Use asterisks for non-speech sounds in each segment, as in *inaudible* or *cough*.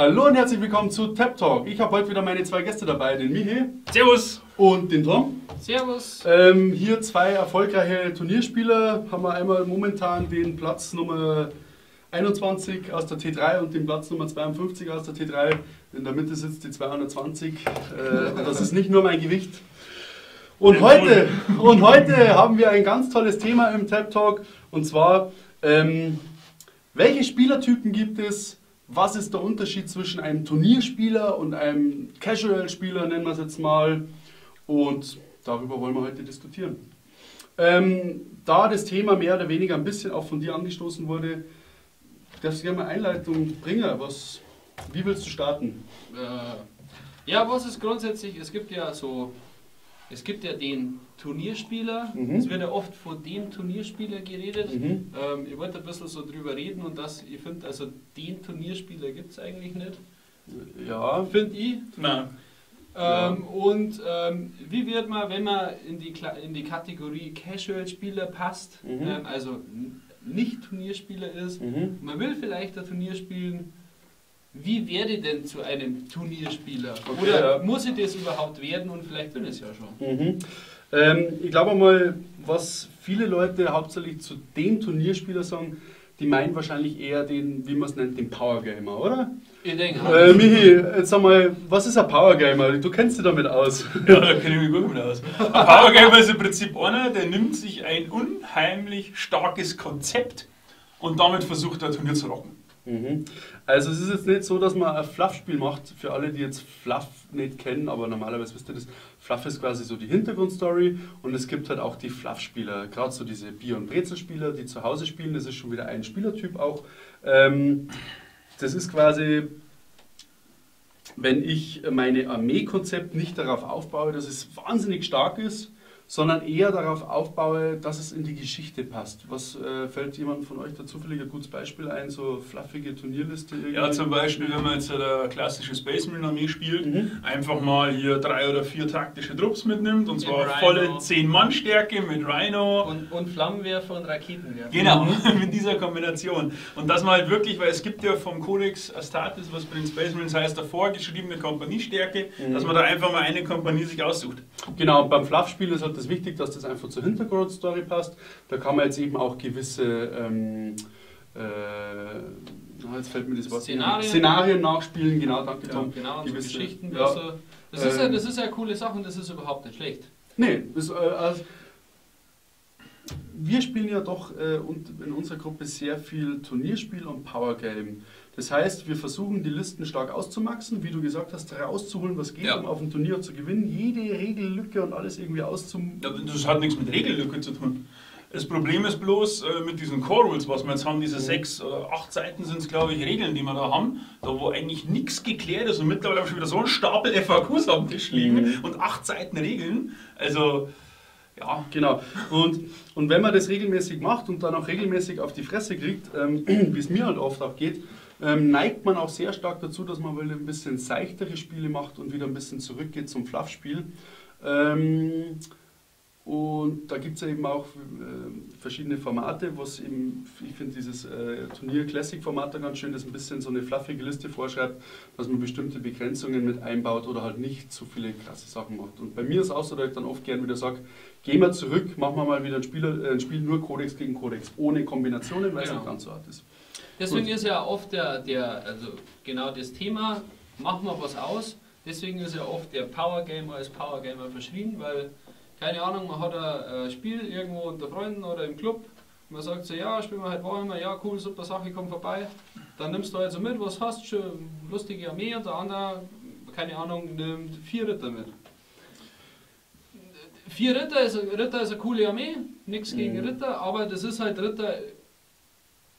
Hallo und herzlich willkommen zu Tap Talk. Ich habe heute wieder meine zwei Gäste dabei, den Michi Servus! und den Tom. Servus. Ähm, hier zwei erfolgreiche Turnierspieler. Haben wir einmal momentan den Platz Nummer 21 aus der T3 und den Platz Nummer 52 aus der T3. In der Mitte sitzt die 220. Äh, das ist nicht nur mein Gewicht. Und heute, und heute haben wir ein ganz tolles Thema im Tap Talk. Und zwar, ähm, welche Spielertypen gibt es? Was ist der Unterschied zwischen einem Turnierspieler und einem Casual-Spieler, nennen wir es jetzt mal? Und darüber wollen wir heute diskutieren. Ähm, da das Thema mehr oder weniger ein bisschen auch von dir angestoßen wurde, darfst du gerne mal Einleitung bringen. Was, wie willst du starten? Äh, ja, was ist grundsätzlich, es gibt ja so, es gibt ja den Turnierspieler, Mhm. es wird ja oft von dem Turnierspieler geredet. Mhm. Ähm, ich wollte ein bisschen so drüber reden und das, ich finde, also den Turnierspieler gibt es eigentlich nicht, Ja, finde ich. Na, Ähm, Und ähm, wie wird man, wenn man in die, Kla in die Kategorie Casual-Spieler passt, Mhm. ähm, also nicht Turnierspieler ist, mhm. man will vielleicht ein Turnier spielen, wie werde ich denn zu einem Turnierspieler? Okay, Oder ja. muss ich das überhaupt werden und vielleicht bin ich es ja schon. Mhm. Ähm, ich glaube mal, was viele Leute hauptsächlich zu dem Turnierspieler sagen, die meinen wahrscheinlich eher den, wie man es nennt, den Power Gamer, oder? Ich denke, Äh, Michi, jetzt sag mal, was ist ein Power Gamer? Du kennst dich damit aus. *laughs* ja, da kenne ich mich gut mit aus. Ein Powergamer ist im Prinzip einer, der nimmt sich ein unheimlich starkes Konzept und damit versucht er ein Turnier zu rocken. Mhm. Also es ist jetzt nicht so, dass man ein Fluff-Spiel macht, für alle, die jetzt Fluff nicht kennen, aber normalerweise wisst ihr das, Fluff ist quasi so die Hintergrundstory und es gibt halt auch die Fluff-Spieler, gerade so diese Bier- und Brezelspieler, die zu Hause spielen, das ist schon wieder ein Spielertyp auch. Ähm, das ist quasi, wenn ich meine Armeekonzept nicht darauf aufbaue, dass es wahnsinnig stark ist, sondern eher darauf aufbaue, dass es in die Geschichte passt. Was äh, fällt jemand von euch da zufällig ein gutes Beispiel ein, so fluffige Turnierliste? Irgendwie? Ja, zum Beispiel, wenn man jetzt eine klassische Space Marine Armee spielt, Mhm. einfach mal hier drei oder vier taktische Trupps mitnimmt und zwar volle 10-Mann-Stärke mit Rhino. und, und Flammenwerfer und Raketenwerfer. Genau, *laughs* mit dieser Kombination. Und dass man halt wirklich, weil es gibt ja vom Codex Astartes, was bei den Space Marines heißt, davor geschriebene Kompaniestärke, Mhm. dass man da einfach mal eine Kompanie sich aussucht. Genau, beim Fluff-Spiel ist halt das wichtig, dass das einfach zur Hintergrundstory passt. Da kann man jetzt eben auch gewisse, ähm, äh, jetzt fällt mir das Wort. Szenarien. Szenarien nachspielen, genau, danke Ja, Tom. genau, und so Gewisse- Geschichten. ja. Also, das, ist ja, Ähm. das ist ja eine coole Sache und das ist überhaupt nicht schlecht. Nee, das, äh, also, wir spielen ja doch äh, und in unserer Gruppe sehr viel Turnierspiel und Powergame. Das heißt, wir versuchen die Listen stark auszumaxen, wie du gesagt hast, rauszuholen, was geht, Ja. um auf dem Turnier zu gewinnen, jede Regellücke und alles irgendwie auszum... Ja, Das hat nichts mit Regellücke zu tun. Das Problem ist bloß äh, mit diesen Core Rules, was wir jetzt haben, diese Mhm. sechs oder acht Seiten sind es, glaube ich, Regeln, die wir da haben, da wo eigentlich nichts geklärt ist und mittlerweile haben wir schon wieder so einen Stapel *laughs* FAQs auf dem Tisch liegen Mhm. und acht Seiten Regeln. Also, ja, Genau. Und, und wenn man das regelmäßig macht und dann auch regelmäßig auf die Fresse kriegt, ähm, *clears throat* wie es mir halt oft auch geht, ähm, neigt man auch sehr stark dazu, dass man wieder ein bisschen seichtere Spiele macht und wieder ein bisschen zurückgeht zum Fluffspiel. Ähm, und da gibt es ja eben auch äh, verschiedene Formate, was eben, ich finde dieses äh, Turnier-Classic-Format da ganz schön, das ein bisschen so eine fluffige Liste vorschreibt, dass man bestimmte Begrenzungen mit einbaut oder halt nicht so viele krasse Sachen macht. Und bei mir ist es auch so, dass ich dann oft gern wieder sage, gehen wir zurück, machen wir mal wieder ein, Spieler, äh, ein Spiel nur Codex gegen Codex, ohne Kombinationen, weil es Genau. nicht ganz so hart ist. Deswegen Gut. ist ja oft der, der, also genau das Thema, machen wir was aus. Deswegen ist ja oft der Power Gamer als Power Gamer verschrien, weil, keine Ahnung, man hat ein äh, Spiel irgendwo unter Freunden oder im Club. Man sagt so, ja, spielen wir halt Warhammer, ja, cool, super Sache, komm vorbei. Dann nimmst du halt so mit, was hast, schön lustige Armee und der andere, keine Ahnung, nimmt vier Ritter mit. Vier Ritter ist, Ritter ist eine coole Armee, nichts gegen Mhm. Ritter, aber das ist halt Ritter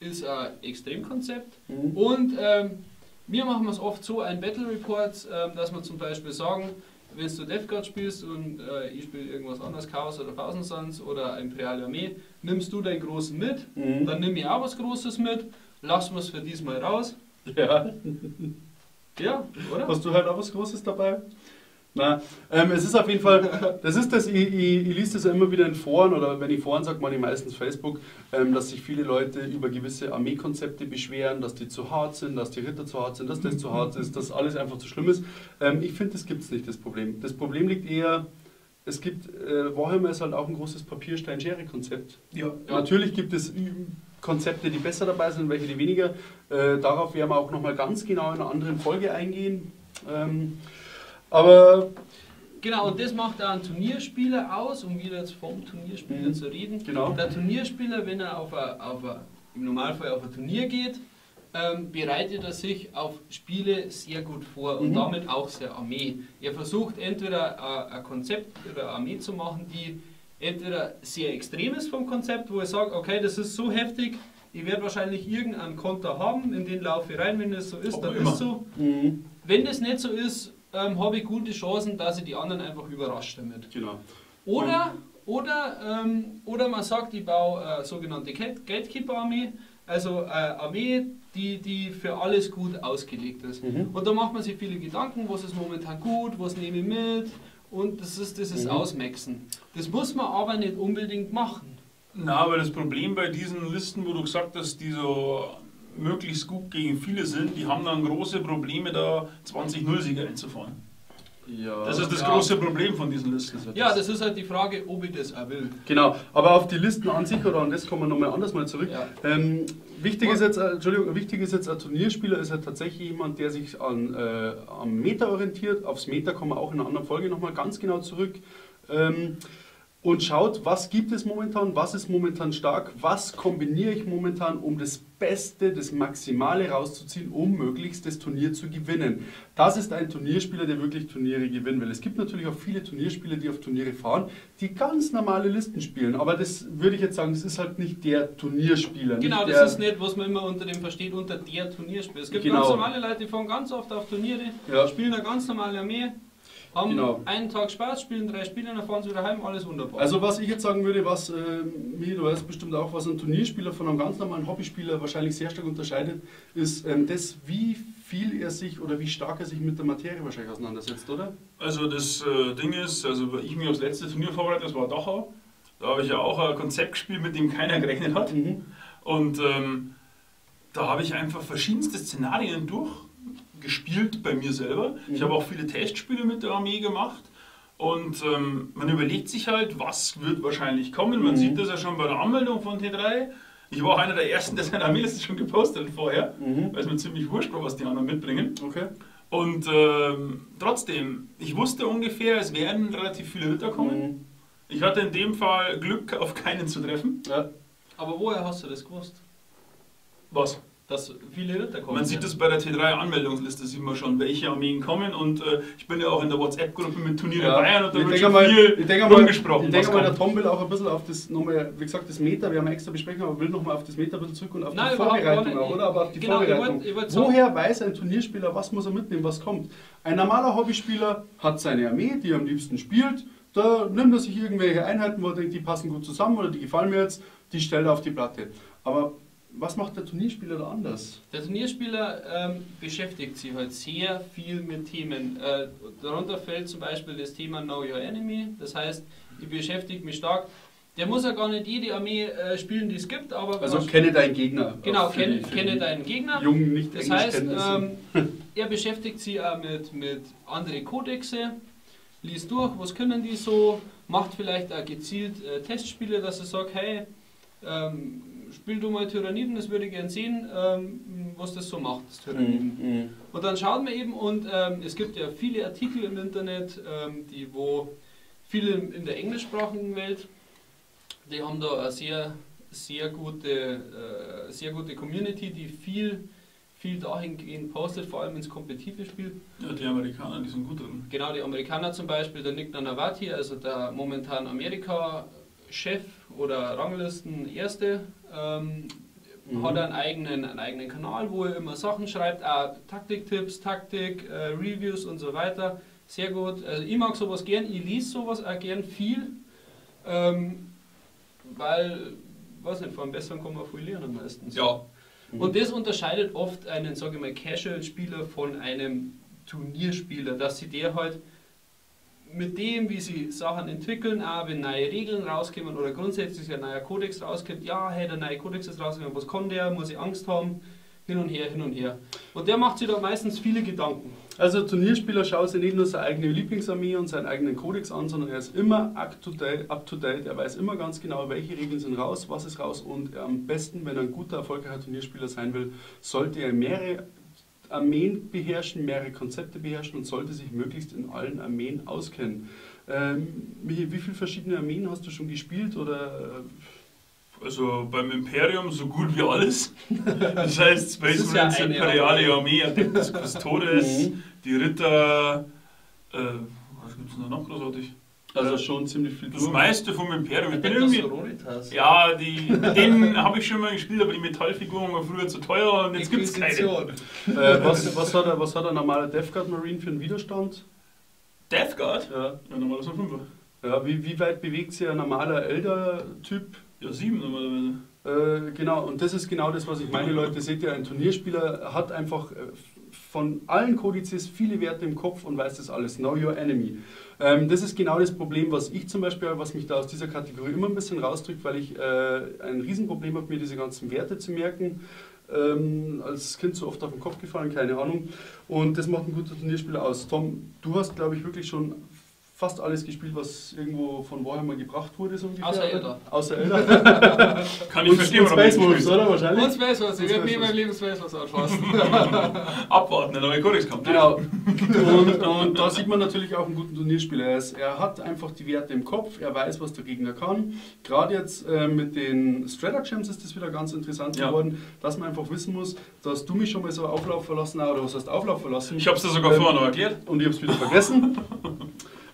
ist ein Extremkonzept. Mhm. Und ähm, wir machen es oft so, ein Battle Report, ähm, dass wir zum Beispiel sagen, wenn du Death Guard spielst und äh, ich spiele irgendwas anderes, Chaos oder Thousand Suns oder Imperiale Armee, nimmst du deinen Großen mit, Mhm. dann nimm ich auch was Großes mit, lassen wir es für diesmal raus. Ja. Ja, oder? Hast du halt auch was Großes dabei? Na, ähm, es ist auf jeden Fall, das ist das, ich, ich, ich lese das ja immer wieder in Foren oder wenn ich Foren sage, meine ich meistens Facebook, ähm, dass sich viele Leute über gewisse Armeekonzepte beschweren, dass die zu hart sind, dass die Ritter zu hart sind, dass das zu hart ist, dass alles einfach zu schlimm ist. Ähm, ich finde, das gibt es nicht, das Problem. Das Problem liegt eher, es gibt, äh, Warhammer ist halt auch ein großes Papierstein-Schere-Konzept. Ja. Natürlich gibt es Konzepte, die besser dabei sind, welche die weniger. Äh, darauf werden wir auch nochmal ganz genau in einer anderen Folge eingehen. Aber Genau, und das macht auch einen Turnierspieler aus, um wieder jetzt vom Turnierspieler Mhm. zu reden. Genau. Der Turnierspieler, wenn er auf a, auf a, im Normalfall auf ein Turnier geht, ähm, bereitet er sich auf Spiele sehr gut vor und Mhm. damit auch sehr Armee. Er versucht entweder ein Konzept oder eine Armee zu machen, die entweder sehr extrem ist vom Konzept, wo er sagt, okay, das ist so heftig, ich werde wahrscheinlich irgendeinen Konter haben, in den laufe ich rein, wenn das so ist, Aber dann immer. ist so. Mhm. Wenn das nicht so ist, ähm, habe ich gute Chancen, dass ich die anderen einfach überrasche damit. Genau. Oder, oder, ähm, oder man sagt, ich baue äh, sogenannte Gate- Gatekeeper-Armee, also äh, Armee, die, die für alles gut ausgelegt ist. Mhm. Und da macht man sich viele Gedanken, was ist momentan gut, was nehme ich mit und das ist dieses Mhm. Ausmaxen. Das muss man aber nicht unbedingt machen. Na, aber das Problem bei diesen Listen, wo du gesagt hast, die so möglichst gut gegen viele sind, die haben dann große Probleme, da 20-0-Sieger einzufahren. Ja. Das ist das Ja. große Problem von diesen Listen. Ja, das ist halt die Frage, ob ich das auch will. Genau, aber auf die Listen an sich, oder an das kommen wir nochmal anders mal zurück. Ja. Ähm, wichtig, ist jetzt, äh, Entschuldigung, wichtig ist jetzt, ein Turnierspieler ist ja tatsächlich jemand, der sich an, äh, am Meter orientiert. Aufs Meter kommen wir auch in einer anderen Folge nochmal ganz genau zurück. Ähm, und schaut, was gibt es momentan, was ist momentan stark, was kombiniere ich momentan, um das Beste, das Maximale rauszuziehen, um möglichst das Turnier zu gewinnen. Das ist ein Turnierspieler, der wirklich Turniere gewinnen will. Es gibt natürlich auch viele Turnierspieler, die auf Turniere fahren, die ganz normale Listen spielen. Aber das würde ich jetzt sagen, das ist halt nicht der Turnierspieler. Genau, das ist nicht, was man immer unter dem versteht, unter der Turnierspiel. Es gibt Genau. ganz normale Leute, die fahren ganz oft auf Turniere, Ja. spielen eine ganz normale Armee, haben Genau. einen Tag Spaß, spielen drei Spiele, dann fahren sie wieder heim, alles wunderbar. Also was ich jetzt sagen würde, was äh, mir, du weißt bestimmt auch, was ein Turnierspieler von einem ganz normalen Hobbyspieler wahrscheinlich sehr stark unterscheidet, ist ähm, das, wie viel er sich oder wie stark er sich mit der Materie wahrscheinlich auseinandersetzt, oder? Also das äh, Ding ist, also ich mich aufs letzte Turnier vorbereitet, das war Dachau. Da habe ich ja auch ein Konzept gespielt, mit dem keiner gerechnet hat. Mhm. Und ähm, da habe ich einfach verschiedenste Szenarien durchgespielt bei mir selber. Ich Mhm. habe auch viele Testspiele mit der Armee gemacht. Und ähm, man überlegt sich halt, was wird wahrscheinlich kommen. Man Mhm. sieht das ja schon bei der Anmeldung von T3. Ich war auch einer der ersten, der seine Armeeliste schon gepostet hat vorher, Mhm. weil es mir ziemlich wurscht war, was die anderen mitbringen. Okay. Und ähm, trotzdem, ich wusste ungefähr, es werden relativ viele Ritter kommen. Mhm. Ich hatte in dem Fall Glück, auf keinen zu treffen. Ja. Aber woher hast du das gewusst? Was? Dass viele Ritter kommen. Man sieht das bei der T3-Anmeldungsliste, sieht man schon, welche Armeen kommen. Und äh, ich bin ja auch in der WhatsApp-Gruppe mit Turniere Ja. Bayern und da Ich wird denke schon mal, viel ich denke rumgesprochen. ich denke mal, der. Tom will auch ein bisschen auf das, nochmal, wie gesagt, das Meta, wir haben extra besprechen, aber will nochmal auf das Meta ein bisschen zurück und auf Nein, die Vorbereitung auch, oder? Aber auf die Genau, ich Vorbereitung. wollt- ich wollt Woher weiß ein Turnierspieler, was muss er mitnehmen, was kommt? Ein normaler Hobbyspieler hat seine Armee, die er am liebsten spielt, da nimmt er sich irgendwelche Einheiten, wo er denkt, die passen gut zusammen oder die gefallen mir jetzt, die stellt er auf die Platte. Aber was macht der Turnierspieler da anders? Der Turnierspieler ähm, beschäftigt sich halt sehr viel mit Themen. Äh, darunter fällt zum Beispiel das Thema Know Your Enemy. Das heißt, ich beschäftige mich stark. Der muss ja gar nicht jede Armee äh, spielen, die es gibt, aber Also kenne deinen Gegner. genau, Auch für kenn, die- kenne deinen Gegner. Jungen nicht Das heißt, ähm, *laughs* er beschäftigt sich auch mit, mit anderen Kodexe, liest durch, was können die so, macht vielleicht auch gezielt äh, Testspiele, dass er sagt, hey, ähm, spiel du mal Tyranniden, das würde ich gerne sehen, ähm, was das so macht, das Tyranniden. Mhm, mhm. Und dann schaut man eben, und ähm, es gibt ja viele Artikel im Internet, ähm, die wo viele in der englischsprachigen Welt, die haben da eine sehr, sehr gute, äh, sehr gute Community, die viel, viel dahingehend postet, vor allem ins kompetitive Spiel. Ja, die Amerikaner, die sind gut drin. Genau, die Amerikaner zum Beispiel, der Nick Nanavati, also der momentan Amerika-Chef oder Ranglisten-Erste, ähm, Mhm. hat einen eigenen, einen eigenen Kanal, wo er immer Sachen schreibt, auch Taktiktipps, Taktik, äh, Reviews und so weiter. Sehr gut. Also ich mag sowas gern, ich lese sowas auch gern viel, ähm, weil, weiß nicht, einem Besseren kann man viel lernen meistens. Ja, Und das unterscheidet oft einen, sage ich mal, Casual-Spieler von einem Turnierspieler, dass sie der halt mit dem, wie sie Sachen entwickeln, auch wenn neue Regeln rauskommen oder grundsätzlich ein neuer Kodex rauskommt, ja, hey, der neue Kodex ist rausgekommen, was kann der, muss ich Angst haben, hin und her, hin und her. Und der macht sich da meistens viele Gedanken. Also Turnierspieler schaut sich nicht nur seine eigene Lieblingsarmee und seinen eigenen Kodex an, sondern er ist immer up to, date, up to date. Er weiß immer ganz genau, welche Regeln sind raus, was ist raus und am besten, wenn er ein guter, erfolgreicher Turnierspieler sein will, sollte er mehrere Armeen beherrschen, mehrere Konzepte beherrschen und sollte sich möglichst in allen Armeen auskennen. Ähm, wie, viele verschiedene Armeen hast du schon gespielt oder Also beim Imperium so gut wie alles. *laughs* Das heißt Space ja Marines, eine Imperiale Armee, Adeptus *laughs* Custodes, Mhm. die Ritter, äh, was gibt es da noch großartig? Also schon ziemlich viel Das meiste vom Imperium. Ich bin irgendwie, ja, die, mit denen habe ich schon mal gespielt, aber die Metallfiguren waren früher zu teuer und jetzt gibt es keine. Äh, *laughs* was, was, hat was hat ein normaler Death Guard Marine für einen Widerstand? Death Guard? Ja, Ja, normalerweise ein Fünfer. ja wie, wie weit bewegt sich ein normaler Elder-Typ? Ja, sieben normalerweise. Äh, genau, und das ist genau das, was ich meine, Leute. Seht ihr, ein Turnierspieler hat einfach äh, von allen Kodizes viele Werte im Kopf und weiß das alles. Know your enemy. Ähm, das ist genau das Problem, was ich zum Beispiel, habe, was mich da aus dieser Kategorie immer ein bisschen rausdrückt, weil ich äh, ein Riesenproblem habe, mir diese ganzen Werte zu merken. Ähm, als Kind so oft auf den Kopf gefallen, keine Ahnung. Und das macht ein guter Turnierspieler aus. Tom, du hast, glaube ich, wirklich schon fast alles gespielt, was irgendwo von Warhammer gebracht wurde, so ungefähr. Außer? Elder. Außer *laughs* Elder. Kann ich Und, verstehen, und warum Space Wolves, oder? Wahrscheinlich? Und Space Wars, ich werde nie Space mein Wars. Leben Space Wars anfassen. *laughs* Abwarten, der neue Kodex kommt. Genau. Und, und da sieht man natürlich auch einen guten Turnierspieler. Er, ist, er hat einfach die Werte im Kopf, er weiß, was der Gegner kann. Gerade jetzt äh, mit den Stratagems ist das wieder ganz interessant Ja. geworden, dass man einfach wissen muss, dass du mich schon mal so Auflauf verlassen hast, oder was heißt Auflauf verlassen? Ich habe es dir sogar Ähm, vorher noch erklärt. und ich habe es wieder vergessen. *laughs*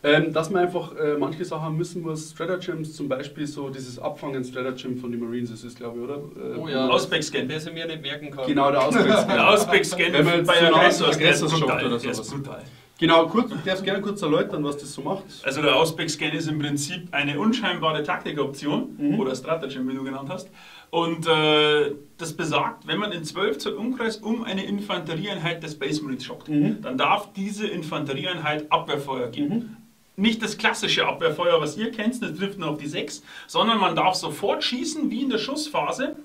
Ähm, dass man einfach äh, manche Sachen müssen muss, Stratagems zum Beispiel so dieses Abfangen Stratagem von den Marines ist es glaube ich, oder? Äh, Oh ja. Ausback-Scan. Der sie mir nicht merken kann. Genau, der Auswechsel. *laughs* Der Ausback-Scan Wenn man jetzt bei so einen Aggressors, der ist Aggressors brutal. schaut oder Der ist sowas. brutal. Genau, kurz, du darfst gerne kurz erläutern, was das so macht. Also der Ausback-Scan ist im Prinzip eine unscheinbare Taktikoption Mhm. oder Stratagem, wie du genannt hast. Und äh, das besagt, wenn man in 12 Zoll Umkreis um eine Infanterieeinheit des Space Marines schockt, Mhm. dann darf diese Infanterieeinheit Abwehrfeuer geben. Mhm. Nicht das klassische Abwehrfeuer, was ihr kennt, das trifft nur auf die 6, sondern man darf sofort schießen, wie in der Schussphase,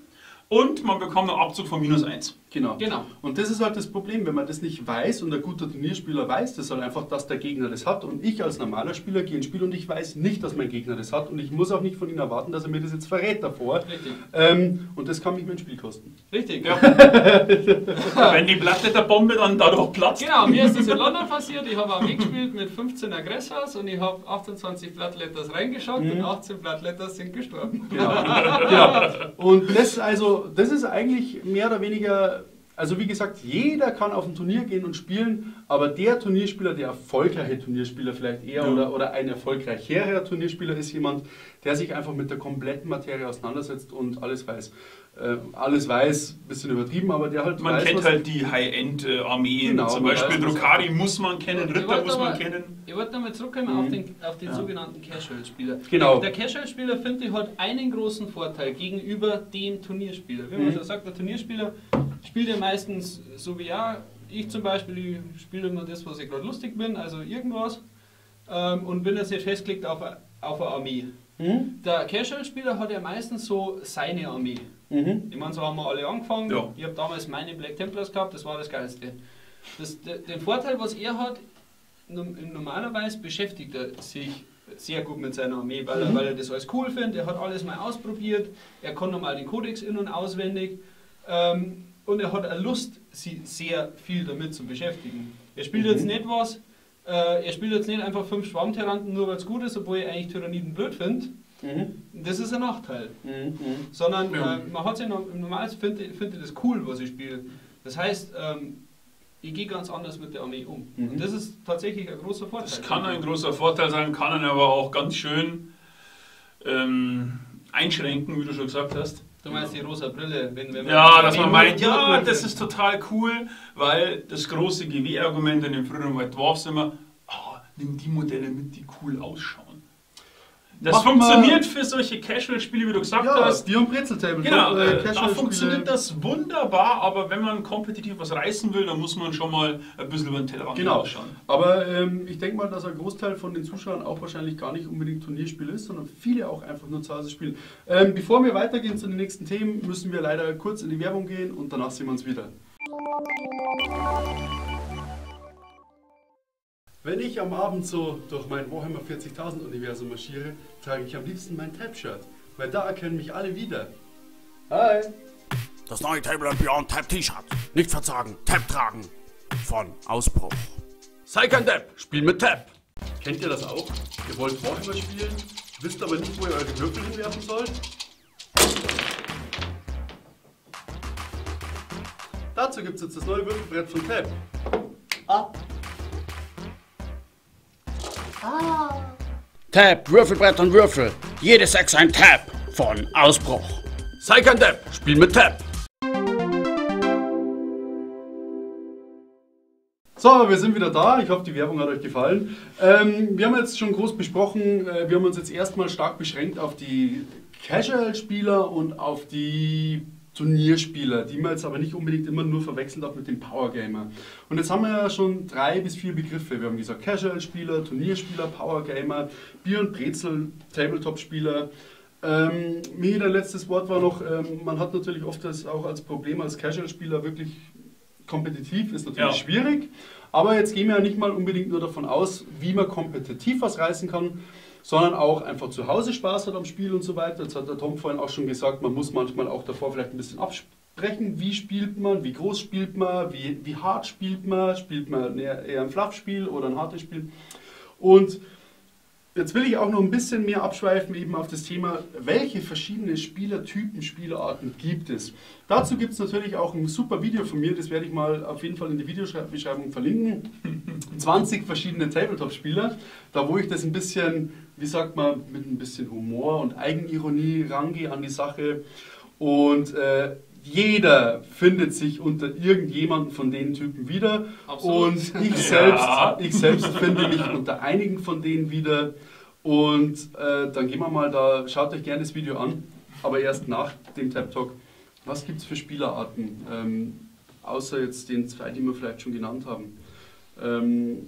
und man bekommt einen Abzug von minus 1. Genau. Genau. Und das ist halt das Problem, wenn man das nicht weiß und ein guter Turnierspieler weiß das halt einfach, dass der Gegner das hat und ich als normaler Spieler gehe ins Spiel und ich weiß nicht, dass mein Gegner das hat und ich muss auch nicht von ihm erwarten, dass er mir das jetzt verrät davor. Richtig. Ähm, und das kann mich mein Spiel kosten. Richtig. Ja. *laughs* Wenn die Platte der Bombe dann dadurch platzt. Genau, mir ist das in London passiert. Ich habe auch mitgespielt mit 15 Aggressors und ich habe 28 Bloodletters reingeschaut Mhm. und 18 Bloodletters sind gestorben. Genau. genau. Und das also, das ist eigentlich mehr oder weniger, also wie gesagt, jeder kann auf ein Turnier gehen und spielen, aber der Turnierspieler, der erfolgreiche Turnierspieler vielleicht eher Ja. oder, oder ein erfolgreicherer Turnierspieler ist jemand, der sich einfach mit der kompletten Materie auseinandersetzt und alles weiß. Äh, alles weiß, bisschen übertrieben, aber der halt Man weiß, kennt was- halt die High-End-Armeen. Genau, Zum man Beispiel Drukari muss man kennen, Ritter muss man aber- kennen. Ich wollte nochmal zurückkommen Mhm. auf den, auf den Ja. sogenannten Casual-Spieler. Genau. Der Casual-Spieler, finde ich, hat einen großen Vorteil gegenüber dem Turnierspieler. Wie man Mhm. schon sagt, der Turnierspieler spielt ja meistens so wie ja, ich zum Beispiel, ich spiele immer das, was ich gerade lustig bin, also irgendwas. Ähm, und bin jetzt nicht festgelegt auf, a- auf eine Armee. Hm? Der Casual-Spieler hat ja meistens so seine Armee. Mhm. Ich meine, so haben wir alle angefangen. Ja. Ich habe damals meine Black Templars gehabt, das war das Geilste. Das, de, den Vorteil, was er hat, normalerweise beschäftigt er sich sehr gut mit seiner Armee, weil, er, Mhm. weil er das alles cool findet. Er hat alles mal ausprobiert, er kann nochmal den Kodex in- und auswendig ähm, und er hat eine Lust, sich sehr viel damit zu beschäftigen. Er spielt Mhm. jetzt nicht was, äh, er spielt jetzt nicht einfach fünf Schwammterranten, nur weil es gut ist, obwohl ich eigentlich Tyranniden blöd finde. Mhm. Das ist ein Nachteil Mhm. Mhm. sondern Ja. äh, man hat sich noch, im Normalfall finde find ich das cool, was ich spiele. Das heißt, ähm, ich gehe ganz anders mit der Armee um. Mhm. Und das ist tatsächlich ein großer Vorteil. Das kann ein großer Vorteil sein, kann ihn aber auch ganz schön ähm, einschränken, wie du schon gesagt hast. Du meinst die rosa Brille, wenn, wenn Ja, dass man meint, ja, das ist total cool, weil das große GW-Argument in den früheren White Dwarfs immer, ah, nimm die Modelle mit, die cool ausschauen. Das wir- funktioniert für solche Casual-Spiele, wie du gesagt Ja, hast. die und Brezel Table. Genau, äh, äh, da funktioniert das wunderbar, aber wenn man kompetitiv was reißen will, dann muss man schon mal ein bisschen über den Tellerrand Genau. hinausschauen. Aber ähm, ich denke mal, dass ein Großteil von den Zuschauern auch wahrscheinlich gar nicht unbedingt Turnierspiele ist, sondern viele auch einfach nur zu Hause spielen. Ähm, bevor wir weitergehen zu den nächsten Themen, müssen wir leider kurz in die Werbung gehen und danach sehen wir uns wieder. Wenn ich am Abend so durch mein Warhammer 40.000 Universum marschiere, trage ich am liebsten mein Tab-Shirt, weil da erkennen mich alle wieder. Hi! Das neue Table and Beyond Tab T-Shirt. Nicht verzagen, Tab tragen. Von Ausbruch. Sei kein Depp, spiel mit Tab. Kennt ihr das auch? Ihr wollt Warhammer spielen, wisst aber nicht, wo ihr eure Würfel hinwerfen sollt? Dazu gibt es jetzt das neue Würfelbrett von Tab. Tab, Würfelbrett und Würfel. Jede Sechs ein Tab. Von Ausbruch. Sei kein Depp, spiel mit Tab. So, wir sind wieder da. Ich hoffe, die Werbung hat euch gefallen. Ähm, wir haben jetzt schon groß besprochen, äh, wir haben uns jetzt erstmal stark beschränkt auf die Casual-Spieler und auf die Turnierspieler, die man jetzt aber nicht unbedingt immer nur verwechseln darf mit dem Powergamer. Und jetzt haben wir ja schon drei bis vier Begriffe. Wir haben gesagt Casual-Spieler, Turnierspieler, Powergamer, Bier und Brezel, Tabletop-Spieler. Ähm, mir dein letztes Wort war noch, ähm, man hat natürlich oft das auch als Problem als Casual-Spieler wirklich kompetitiv, ist natürlich Ja. schwierig. Aber jetzt gehen wir ja nicht mal unbedingt nur davon aus, wie man kompetitiv was reißen kann, sondern auch einfach zu Hause Spaß hat am Spiel und so weiter. Jetzt hat der Tom vorhin auch schon gesagt, man muss manchmal auch davor vielleicht ein bisschen absprechen, wie spielt man, wie groß spielt man, wie, wie hart spielt man, spielt man eher ein Flachspiel oder ein hartes Spiel. Und Jetzt will ich auch noch ein bisschen mehr abschweifen eben auf das Thema, welche verschiedene Spielertypen, Spielerarten gibt es. Dazu gibt es natürlich auch ein super Video von mir, das werde ich mal auf jeden Fall in die Videobeschreibung verlinken. 20 verschiedene Tabletop-Spieler, da wo ich das ein bisschen, wie sagt man, mit ein bisschen Humor und Eigenironie rangehe an die Sache. Und äh, jeder findet sich unter irgendjemanden von den Typen wieder. Absolut. Und ich selbst, Ja. ich selbst finde mich unter einigen von denen wieder. Und äh, dann gehen wir mal da, schaut euch gerne das Video an, aber erst nach dem Tab Talk. Was gibt es für Spielerarten? Ähm, außer jetzt den zwei, die wir vielleicht schon genannt haben. Ähm,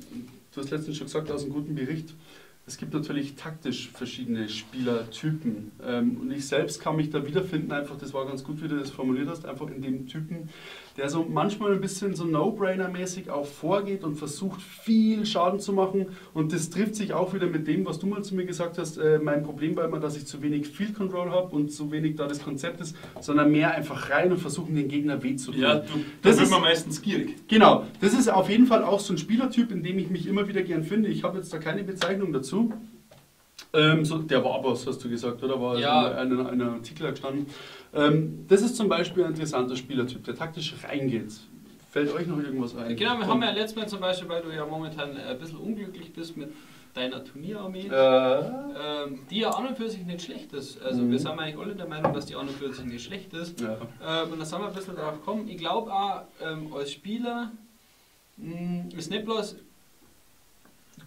du hast letztens schon gesagt, aus einem guten Bericht, es gibt natürlich taktisch verschiedene Spielertypen. Ähm, und ich selbst kann mich da wiederfinden, einfach, das war ganz gut, wie du das formuliert hast, einfach in dem Typen, der so manchmal ein bisschen so No-Brainer-mäßig auch vorgeht und versucht, viel Schaden zu machen. Und das trifft sich auch wieder mit dem, was du mal zu mir gesagt hast. Äh, mein Problem war immer, dass ich zu wenig Field Control habe und zu wenig da das Konzept ist, sondern mehr einfach rein und versuchen, den Gegner weh zu tun. Ja, du, Das ist- man meistens gierig. Genau, das ist auf jeden Fall auch so ein Spielertyp, in dem ich mich immer wieder gern finde. Ich habe jetzt da keine Bezeichnung dazu. Ähm, so, der Warbos, hast du gesagt, oder? War Ja. in einem einem Artikel gestanden. Ähm, das ist zum Beispiel ein interessanter Spielertyp, der taktisch reingeht. Fällt euch noch irgendwas ein? Genau, wir haben ja letztes Mal zum Beispiel, weil du ja momentan äh, ein bisschen unglücklich bist mit deiner Turnierarmee, Äh, ähm, die ja an und für sich nicht schlecht ist. Also Mhm. wir sind eigentlich alle der Meinung, dass die an und für sich nicht schlecht ist. ja. Ähm, und da sind wir ein bisschen drauf gekommen. Ich glaube auch, ähm, als Spieler mh, ist nicht bloß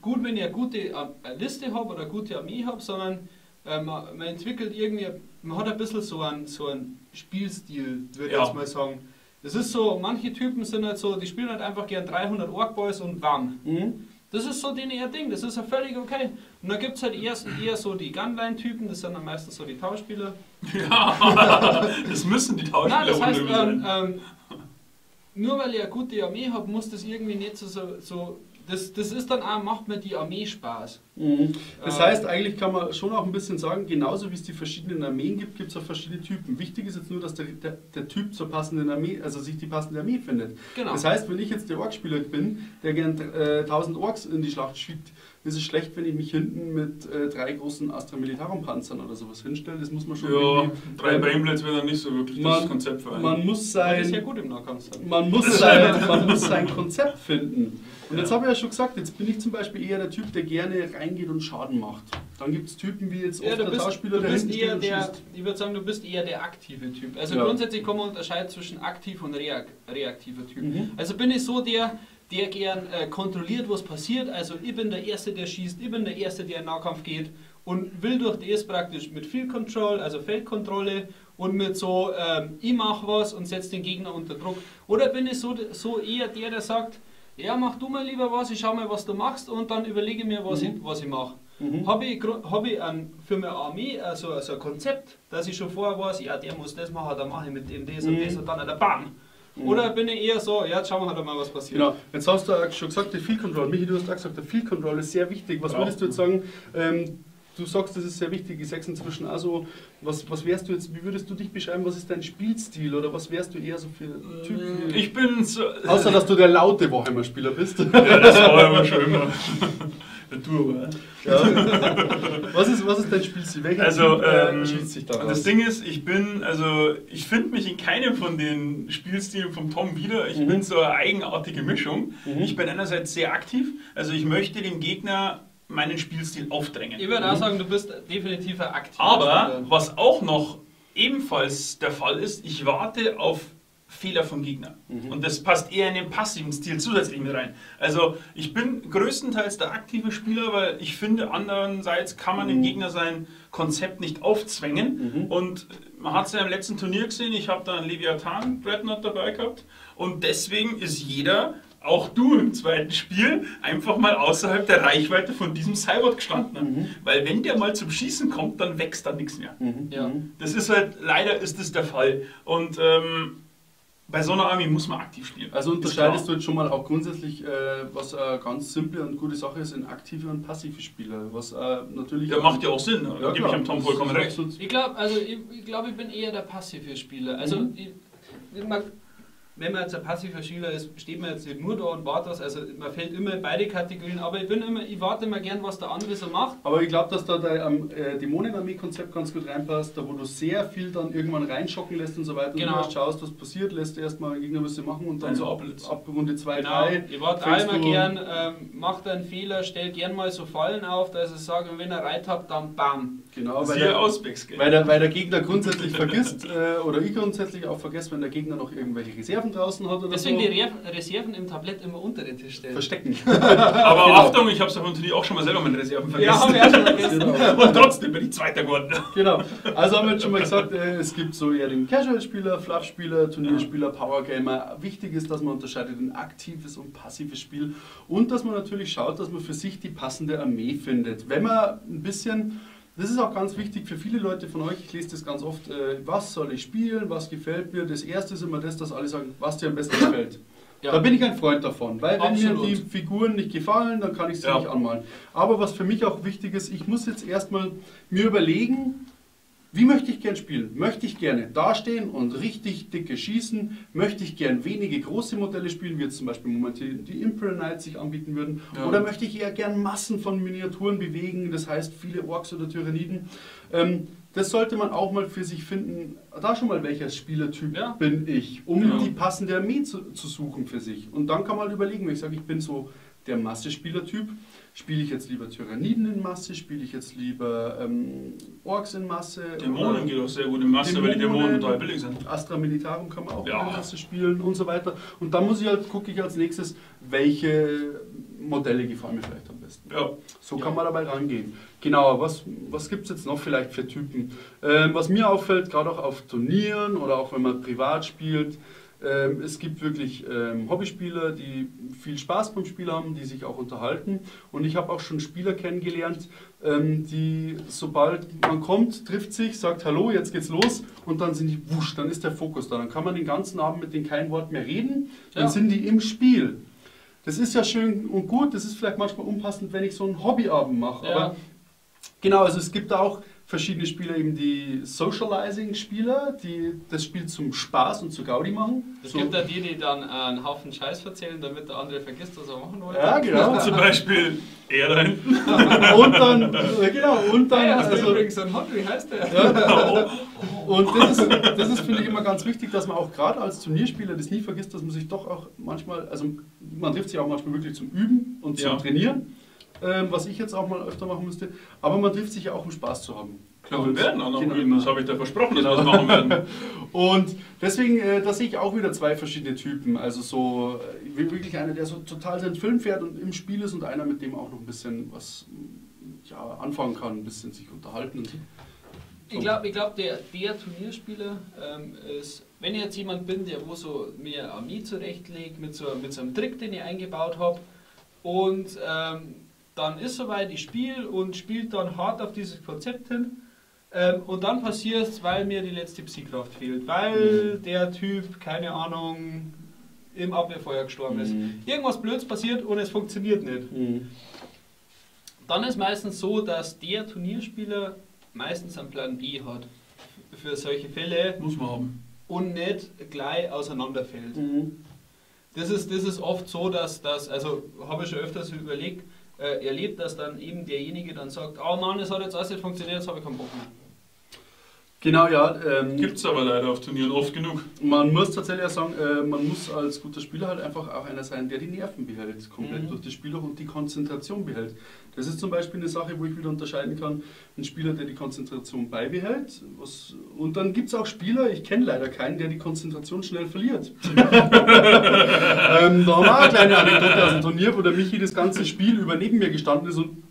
gut, wenn ich eine gute äh, eine Liste habe oder eine gute Armee habe, sondern äh, man, entwickelt irgendwie, man hat ein bisschen so einen, so einen Spielstil, würde ich Ja. jetzt mal sagen. Das ist so, manche Typen sind halt so, die spielen halt einfach gern 300 Orc Boys und warm. Mhm. Das ist so denen ihr Ding, das ist ja völlig okay. Und dann gibt es halt eher, eher so die Gunline-Typen, das sind dann meistens so die Tauschspieler. *laughs* Ja, das müssen die Tauschspieler Nein, das heißt, ähm, ähm, nur weil ich eine gute Armee habe, muss das irgendwie nicht so, so, so das, das ist dann auch, macht mir die Armee Spaß. Mhm. Das Ähm, heißt, eigentlich kann man schon auch ein bisschen sagen, genauso wie es die verschiedenen Armeen gibt, gibt es auch verschiedene Typen. Wichtig ist jetzt nur, dass der, der, der Typ zur passenden Armee, also sich die passende Armee findet. Genau. Das heißt, wenn ich jetzt der Orkspieler bin, der gern äh, 1000 Orks in die Schlacht schickt, ist es schlecht, wenn ich mich hinten mit äh, drei großen Astra Militarum Panzern oder sowas hinstelle. Das muss man schon Ja, drei ähm, Brainblades wäre dann nicht so wirklich man- das Konzept für einen. Man muss sein ja gut im Nahkampf sein. man muss, sein, man muss sein Konzept finden. Und jetzt habe ich ja schon gesagt, jetzt bin ich zum Beispiel eher der Typ, der gerne reingeht und Schaden macht. Dann gibt es Typen wie jetzt Ja, oft der Schauspieler, der hinten steht eher und der, schießt. ich würde sagen, du bist eher der aktive Typ. Also Ja. grundsätzlich kann man unterscheiden zwischen aktiv und reak reaktiver Typ. Mhm. Also bin ich so der, der gern äh, kontrolliert, was passiert. Also ich bin der Erste, der schießt, ich bin der Erste, der in Nahkampf geht und will durch das praktisch mit Field Control, also Feldkontrolle und mit so, ähm, ich mach was und setze den Gegner unter Druck. Oder bin ich so, so eher der, der sagt, ja, mach du mal lieber was, ich schau mal, was du machst und dann überlege mir, was, ich, was ich mache. Habe ich, hab ich ein, für meine Armee also, also ein Konzept, dass ich schon vorher weiß, ja, der muss das machen, dann mache ich mit dem das und das und dann der BAM. Oder bin ich eher so, ja, jetzt schauen wir halt mal, was passiert. Genau. Jetzt hast du auch schon gesagt, der Field Control. Michi, du hast auch gesagt, der Field Control ist sehr wichtig. Was Ja. würdest du jetzt sagen? Ähm, du sagst, das ist sehr wichtig. Ich sage inzwischen auch so. Was, was wärst du jetzt, wie würdest du dich beschreiben? Was ist dein Spielstil oder was wärst du eher so für Typ? Mm, Ich bin so. Außer, dass du der laute Warhammer-Spieler bist. ja, das war immer schon immer. *laughs* Der Turbo, ja. *laughs* Was, ist, was ist dein Spielstil? Welcher Also, äh, ähm, schließt sich das Ding ist, ich bin, also, ich finde mich in keinem von den Spielstilen vom Tom wieder. Ich Mhm. bin so eine eigenartige Mischung. Mhm. Ich bin einerseits sehr aktiv, also ich möchte dem Gegner meinen Spielstil aufdrängen. Ich würde auch sagen, du bist definitiv ein aktiver Aber was auch noch ebenfalls der Fall ist, ich warte auf Fehler vom Gegner. Mhm. Und das passt eher in den passiven Stil zusätzlich mit rein. Also ich bin größtenteils der aktive Spieler, weil ich finde, andererseits kann man Mhm. dem Gegner sein Konzept nicht aufzwängen. Und man hat es ja im letzten Turnier gesehen, ich habe da einen Leviathan Dreadnought dabei gehabt. Und deswegen ist jeder, auch du im zweiten Spiel, einfach mal außerhalb der Reichweite von diesem Cybot gestanden. Weil wenn der mal zum Schießen kommt, dann wächst da nichts mehr. Mhm. Ja. Das ist halt, leider ist das der Fall. Und ähm, bei so einer Armee muss man aktiv spielen. Also unterscheidest du jetzt schon mal auch grundsätzlich, äh, was eine ganz simple und gute Sache ist, in aktive und passive Spieler. Was äh, natürlich. Ja, macht ja auch Sinn. Da Ja, gebe ich dem Tom vollkommen recht. Ich glaube, also ich, ich, glaub, ich bin eher der passive Spieler. Also Mhm. ich, mag, wenn man jetzt ein passiver Spieler ist, steht man jetzt nicht nur da und wartet. Also man fällt immer in beide Kategorien, aber ich bin immer, ich warte immer gern, was der andere so macht. Aber ich glaube, dass da dein ähm, äh, Dämonenarmee-Konzept ganz gut reinpasst, da wo du sehr viel dann irgendwann reinschocken lässt und so weiter. Genau. Und du erst schaust, was passiert, lässt erstmal den Gegner was sie machen und dann Also so ab, ab Runde 2, Genau. 3. Ich warte einmal du- gern, ähm, macht einen Fehler, stellt gern mal so Fallen auf, dass ich sage, wenn ihr Reit habt, dann bam. Genau, weil der, Ausbecks, weil, der, weil der Gegner grundsätzlich vergisst, äh, oder ich grundsätzlich auch vergesse, wenn der Gegner noch irgendwelche Reserven draußen hat oder Deswegen so. die Re Reserven im Tablett immer unter den Tisch stellen. Verstecken. *laughs* Aber Genau. Achtung, ich habe es auf dem Turnier auch schon mal selber mit Reserven Ja, haben vergessen. wir auch schon vergessen. genau. *laughs* Und trotzdem bin ich Zweiter geworden. Genau. Also haben wir jetzt schon mal gesagt, äh, es gibt so eher den Casual-Spieler, Fluff-Spieler, Turnierspieler, Power-Gamer. Wichtig ist, dass man unterscheidet in aktives und passives Spiel und dass man natürlich schaut, dass man für sich die passende Armee findet. Wenn man ein bisschen, das ist auch ganz wichtig für viele Leute von euch, ich lese das ganz oft, äh, was soll ich spielen, was gefällt mir. Das erste ist immer das, dass alle sagen, was dir am besten *coughs* gefällt. Ja. Da bin ich ein Freund davon, weil wenn Absolut. mir die Figuren nicht gefallen, dann kann ich sie Ja. nicht anmalen. Aber was für mich auch wichtig ist, ich muss jetzt erstmal mir überlegen, wie möchte ich gern spielen? Möchte ich gerne dastehen und richtig dicke schießen? Möchte ich gern wenige große Modelle spielen, wie jetzt zum Beispiel momentan die Imperial Knights sich anbieten würden? Ja. Oder möchte ich eher gern Massen von Miniaturen bewegen, das heißt viele Orks oder Tyranniden? Ähm, das sollte man auch mal für sich finden. Da schon mal, welcher Spielertyp Ja. bin ich, um Genau. die passende Armee zu, zu suchen für sich. Und dann kann man halt überlegen, wenn ich sage, ich bin so der Masse-Spielertyp, spiele ich jetzt lieber Tyranniden in Masse, spiele ich jetzt lieber ähm, Orks in Masse? Dämonen geht auch sehr gut in Masse, weil die Dämonen Dämonen. total billig sind. Astra Militarum kann man auch Ja. in Masse spielen und so weiter. Und dann muss ich halt, gucke ich als nächstes, welche Modelle gefallen mir vielleicht am besten. Ja. So kann man dabei rangehen. Genau, was, was gibt es jetzt noch vielleicht für Typen? Ähm, was mir auffällt, gerade auch auf Turnieren oder auch wenn man privat spielt, ähm, es gibt wirklich ähm, Hobbyspieler, die viel Spaß beim Spiel haben, die sich auch unterhalten. Und ich habe auch schon Spieler kennengelernt, ähm, die sobald man kommt, trifft sich, sagt Hallo, jetzt geht's los und dann sind die wusch, dann ist der Fokus da. Dann kann man den ganzen Abend mit denen kein Wort mehr reden, dann Ja. sind die im Spiel. Das ist ja schön und gut, das ist vielleicht manchmal unpassend, wenn ich so einen Hobbyabend mache. Ja. Aber genau, also es gibt da auch verschiedene Spieler, eben die Socializing-Spieler, die das Spiel zum Spaß und zu Gaudi machen. Es So- gibt ja die, die dann einen Haufen Scheiß erzählen, damit der andere vergisst, was er machen wollte. ja, genau. *laughs* Zum Beispiel er da hinten. *laughs* und dann, genau, und dann, Hey, hast also, übrigens einen Hund, wie heißt der? ja, *laughs* und das ist, das ist finde ich, immer ganz wichtig, dass man auch gerade als Turnierspieler das nie vergisst, dass man sich doch auch manchmal, also man trifft sich auch manchmal wirklich zum Üben und zum Ja. Trainieren, ähm, was ich jetzt auch mal öfter machen müsste, aber man trifft sich ja auch, um Spaß zu haben. Klar, wir werden auch noch Genau. üben, das habe ich da versprochen, dass Genau. wir das machen werden. *laughs* Und deswegen, äh, da sehe ich auch wieder zwei verschiedene Typen. Also so äh, wirklich einer, der so total seinen Film fährt und im Spiel ist und einer, mit dem auch noch ein bisschen was ja, anfangen kann, ein bisschen sich unterhalten. Ich glaube, ich glaub, der, der Turnierspieler ähm, ist, wenn ich jetzt jemand bin, der wo so mir Armee zurechtlegt, mit so, mit so einem Trick, den ich eingebaut habe, und ähm, dann ist soweit, ich spiele und spielt dann hart auf dieses Konzept hin. Ähm, und dann passiert es, weil mir die letzte Psykraft fehlt, weil Mhm. der Typ, keine Ahnung, im Abwehrfeuer gestorben ist. Mhm. Irgendwas Blöds passiert und es funktioniert nicht. Mhm. Dann ist meistens so, dass der Turnierspieler meistens einen Plan B hat für solche Fälle Muss man haben. und nicht gleich auseinanderfällt. Mhm. Das ist, das ist oft so, dass das, also habe ich schon öfters überlegt, äh, erlebt, dass dann eben derjenige dann sagt, oh Mann, es hat jetzt alles nicht funktioniert, jetzt habe ich keinen Bock mehr. Genau, ja. Ähm, Gibt es aber leider auf Turnieren oft genug. Man muss tatsächlich auch sagen, äh, man muss als guter Spieler halt einfach auch einer sein, der die Nerven behält, komplett Mhm. durch das Spiel und die Konzentration behält. Das ist zum Beispiel eine Sache, wo ich wieder unterscheiden kann, ein Spieler, der die Konzentration beibehält. Was, und dann gibt es auch Spieler, ich kenne leider keinen, der die Konzentration schnell verliert. *laughs* ähm, da haben wir auch eine kleine Anekdote aus dem Turnier, wo der Michi das ganze Spiel über neben mir gestanden ist und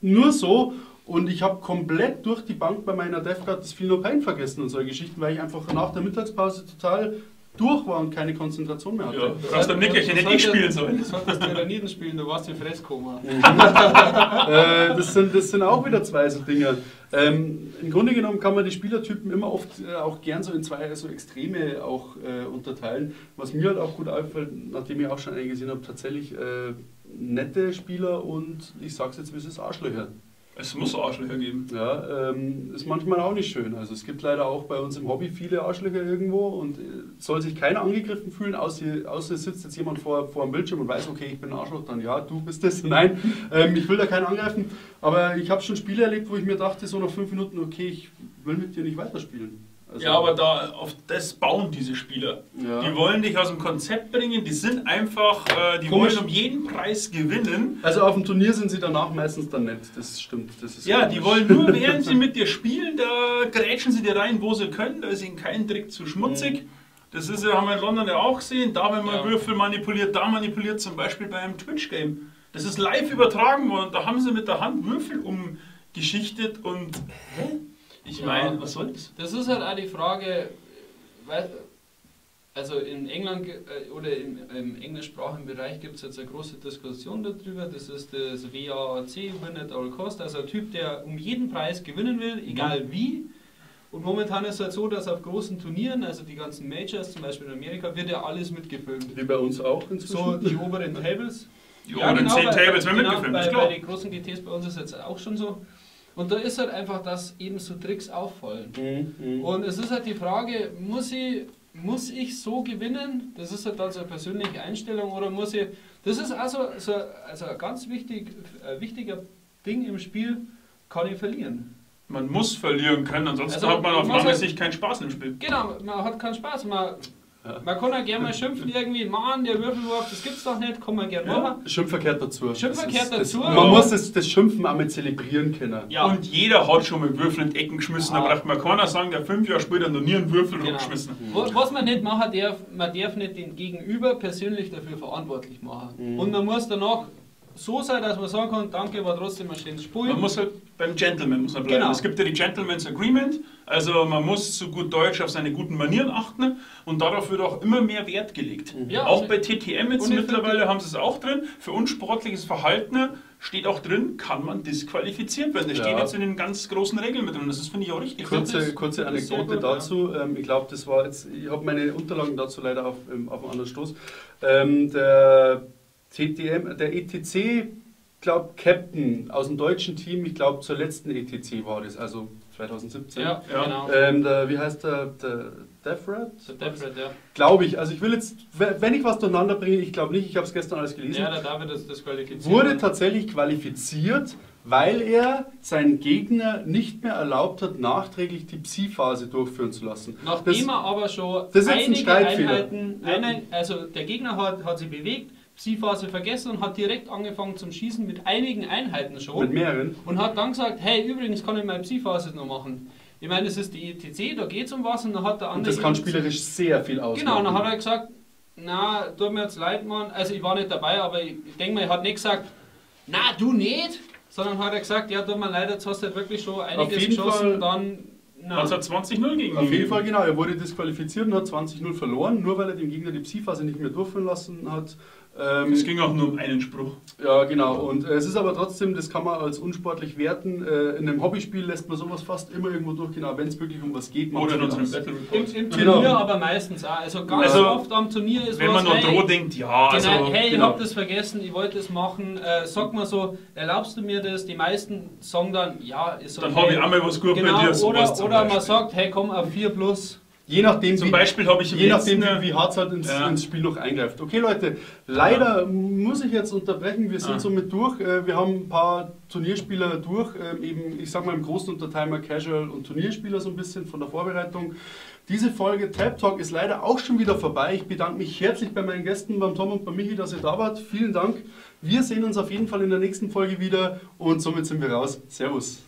nur so. Und ich habe komplett durch die Bank bei meiner DevGuard das Feel No Pain vergessen und solche Geschichten, weil ich einfach nach der Mittagspause total durch war und keine Konzentration mehr hatte. Ja, du hast am Nickerchen nicht ich spielen sollen. Du solltest Tyranniden spielen, du warst wie Fresskoma. *laughs* äh, das, sind, das sind auch wieder zwei so Dinge. Ähm, Im Grunde genommen kann man die Spielertypen immer oft äh, auch gern so in zwei so Extreme auch äh, unterteilen. Was mir halt auch gut auffällt, nachdem ich auch schon einige gesehen habe, tatsächlich äh, nette Spieler und ich sag's jetzt, wie es ist, Arschlöcher. Es muss Arschlöcher geben. Ja, ähm, ist manchmal auch nicht schön. Also es gibt leider auch bei uns im Hobby viele Arschlöcher irgendwo und äh, soll sich keiner angegriffen fühlen, außer, außer sitzt jetzt jemand vor, vor dem Bildschirm und weiß, okay, ich bin ein Arschloch, dann ja, du bist es. *laughs* Nein, ähm, ich will da keinen angreifen. Aber ich habe schon Spiele erlebt, wo ich mir dachte, so nach fünf Minuten, okay, ich will mit dir nicht weiterspielen. Also, Ja, aber da auf das bauen diese Spieler. Ja. Die wollen dich aus dem Konzept bringen, die sind einfach, äh, die Komisch. wollen um jeden Preis gewinnen. Also auf dem Turnier sind sie danach meistens dann nett, das stimmt. Das ist Ja, komisch. die wollen nur, während sie *laughs* mit dir spielen, da grätschen sie dir rein, wo sie können, da ist ihnen kein Trick zu schmutzig. Das ist ja, haben wir in London ja auch gesehen, da wenn man Ja. Würfel manipuliert, da manipuliert, zum Beispiel bei einem Twitch-Game. Das ist live übertragen worden, da haben sie mit der Hand Würfel umgeschichtet und hä? Ich Ja. meine, was soll das? Das ist halt auch die Frage, also in England äh, oder im, im englischsprachigen Bereich gibt es jetzt eine große Diskussion darüber. Das ist das WAAC, Win at All Cost, also ein Typ, der um jeden Preis gewinnen will, egal wie. Und momentan ist es halt so, dass auf großen Turnieren, also die ganzen Majors, zum Beispiel in Amerika, wird ja alles mitgefilmt. Wie bei uns auch inzwischen. So die oberen Tables. Die oberen 10 bei- Tables werden genau, mitgefilmt, bei, ist klar. Bei den großen GTs bei uns ist jetzt auch schon so. Und da ist halt einfach, dass eben so Tricks auffallen. Mhm, mhm. Und es ist halt die Frage, muss ich, muss ich so gewinnen? Das ist halt dann so eine persönliche Einstellung oder muss ich. Das ist also, so, also ein ganz wichtig, ein wichtiger Ding im Spiel, kann ich verlieren. Man muss verlieren können, ansonsten Also, hat man auf lange halt- Sicht keinen Spaß im Spiel. Genau, man hat keinen Spaß. Man. Man kann ja gerne mal schimpfen, irgendwie, Mann, der Würfelwurf, das gibt's doch nicht, kann man gerne Ja, machen. Schimpfen gehört dazu. Schimpfen Das gehört das, dazu. Man Ja. muss das, das Schimpfen auch mit zelebrieren können. Ja. Und jeder hat schon mit Würfel in die Ecken geschmissen. Ah. Da braucht man keiner sagen, der fünf Jahre später noch nie einen Würfel Genau. rumgeschmissen. Wo- Was man nicht machen darf, man darf nicht den Gegenüber persönlich dafür verantwortlich machen. Mhm. Und man muss danach so sein, dass man sagen kann, danke, war trotzdem ein schönes Spiel. Man muss halt beim Gentleman muss man bleiben. Genau. Es gibt ja die Gentleman's Agreement, also man muss zu gut Deutsch auf seine guten Manieren achten und darauf wird auch immer mehr Wert gelegt. Ja, auch und- bei TTM jetzt mittlerweile haben sie es auch drin. Für unsportliches Verhalten steht auch drin, kann man disqualifiziert werden. Das Ja. steht jetzt in den ganz großen Regeln mit drin. Das ist, finde ich, auch richtig. Kurze, das- kurze Anekdote gut, ja. dazu. Ähm, ich glaube, das war jetzt, ich habe meine Unterlagen dazu leider auf, ähm, auf einem anderen Stoß. Ähm, der TTM, der ETC, glaube Captain aus dem deutschen Team, ich glaube zur letzten ETC war das, also 2017. ja, Ja. genau. Ähm, der, wie heißt der? Der Defred? Der Defred, ja. Glaube ich. Also ich will jetzt, wenn ich was durcheinander bringe, ich glaube nicht, ich habe es gestern alles gelesen. Ja, der David ist disqualifiziert. wurde tatsächlich qualifiziert, weil er seinen Gegner nicht mehr erlaubt hat, nachträglich die Psi-Phase durchführen zu lassen. Nachdem Das- er aber schon das ist ein einige Streitfehler. Einheiten, Ja. eine, also der Gegner hat, hat sich bewegt, Psi-Phase vergessen und hat direkt angefangen zum Schießen mit einigen Einheiten schon. Mit mehreren. und hat dann gesagt, hey, übrigens kann ich meine Psi-Phase noch machen. Ich meine, das ist die ETC, da geht es um was und dann hat der andere... Und das kann spielerisch sehr viel ausmachen. Genau, und dann hat er gesagt, na, tut mir jetzt leid, Mann. Also ich war nicht dabei, aber ich, ich denke mal, er hat nicht gesagt, na, du nicht. sondern hat er gesagt, ja, tut mir leid, jetzt hast du halt wirklich schon einiges jeden geschossen, Fall- dann. Na, Also 20-0 gegen Auf jeden Fall, genau. Er wurde disqualifiziert und hat 20-0 verloren, nur weil er dem Gegner die Psi-Phase nicht mehr durchführen lassen hat. Ähm, Es ging auch nur um einen Spruch. ja, genau. Und äh, es ist aber trotzdem, das kann man als unsportlich werten. Äh, in einem Hobbyspiel lässt man sowas fast immer irgendwo durchgehen, aber wenn es wirklich um was geht, macht Oder in es unserem. Battle Im, Report. Im Genau. Turnier aber meistens auch. Also ganz Also, oft am Turnier ist Wenn was, man nur hey, droh denkt, ja, also. genau, hey, ich genau. hab das vergessen, ich wollte das machen. Äh, sag mal so, erlaubst du mir das? Die meisten sagen dann, ja, ist okay. Dann habe ich einmal was gut genau, bei dir. sowas Oder, oder man sagt, hey, komm auf 4 plus. Je nachdem, Zum wie, Beispiel habe ich je nachdem wie, wie hart es halt ins, Ja. ins Spiel noch eingreift. Okay, Leute, leider muss ich jetzt unterbrechen. Wir sind Ah. somit durch. Äh, Wir haben ein paar Turnierspieler durch. ähm, Eben, ich sag mal im Großen Unterteiler Casual und Turnierspieler so ein bisschen von der Vorbereitung. Diese Folge Tab Talk ist leider auch schon wieder vorbei. Ich bedanke mich herzlich bei meinen Gästen, beim Tom und bei Michi, dass ihr da wart. Vielen Dank. Wir sehen uns auf jeden Fall in der nächsten Folge wieder und somit sind wir raus. Servus.